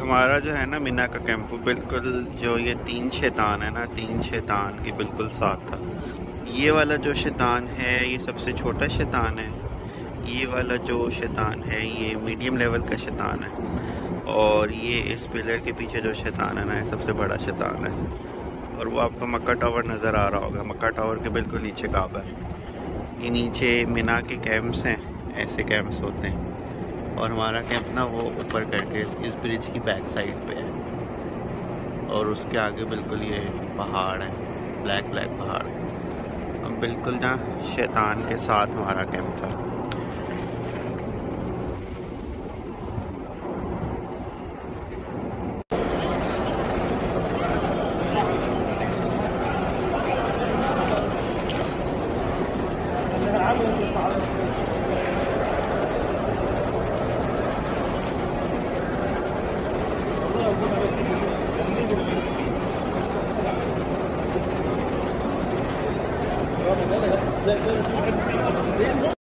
हमारा जो है ना मीना का कैंप बिल्कुल जो ये तीन शैतान है ना, तीन शैतान के बिल्कुल साथ था। ये वाला जो शैतान है, ये सबसे छोटा शैतान है। ये वाला जो शैतान है, ये मीडियम लेवल का शैतान है। और ये इस पिलर के पीछे जो शैतान है ना, ये सबसे बड़ा शैतान है। और वो आपको मक्का टावर नज़र आ रहा होगा। मक्का टावर के बिल्कुल नीचे काबा है। ये नीचे मीना के कैंप्स हैं, ऐसे कैंप्स होते हैं। और हमारा कैंप ना वो ऊपर करके इस, ब्रिज की बैक साइड पे है। और उसके आगे बिल्कुल ये पहाड़ है ब्लैक ब्लैक पहाड़। हम बिल्कुल ना शैतान के साथ हमारा कैंप था. Vielleicht können Sie